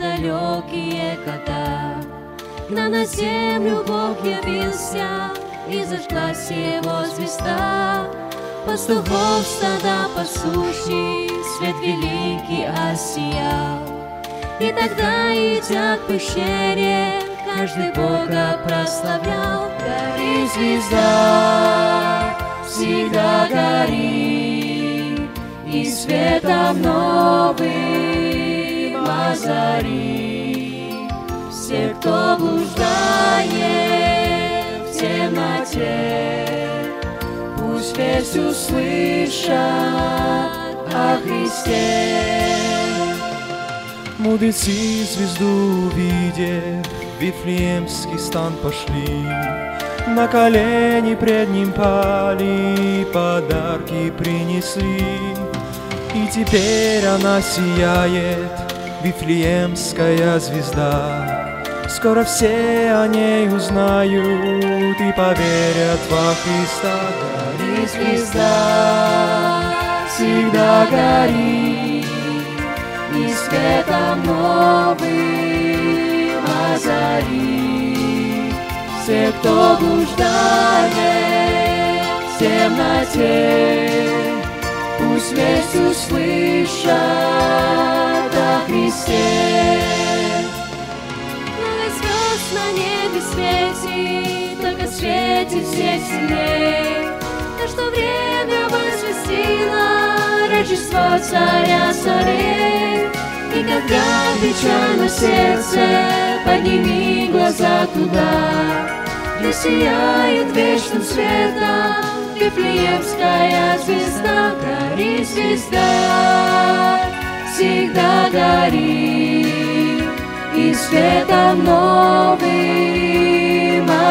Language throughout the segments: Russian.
далекие года. Когда на землю Бог явился, и зажглась его звезда. Пастухов стада пасущий, свет великий осиял. И тогда, идя к пещере, каждый Бога прославлял. Гори звезда, всегда гори, и светом новым озари. Все, кто блуждает в темноте, пусть весь услышат о Христе. Мудрецы звезду увидев, Вифлеемский стан пошли, На колени пред ним пали, подарки принесли. И теперь она сияет, Вифлеемская звезда. Скоро все о ней узнают и поверят во Христа. Гори звезда, всегда гори, и светом новым озари. Все, кто блуждает в темноте, пусть весь услышат Христе. Много звезд на небе светит, только светит все сильней. То, что время возвестило Рождество царя царей. И когда печально сердце, подними глаза туда, где сияет вечным светом Вифлеемская звезда. Гори, звезда, всегда гори, и светом новым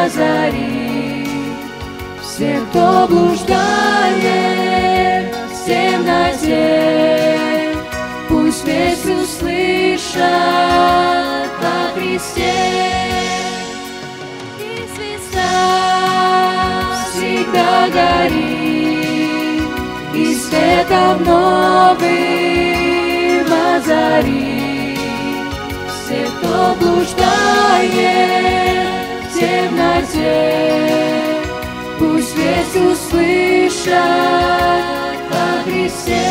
озари. Все, кто блуждает в темноте, пусть весь услышат о Христе. И звезда всегда горит, и светом новым озари. Все, кто блуждает в темноте, пусть весь услышат о Христе.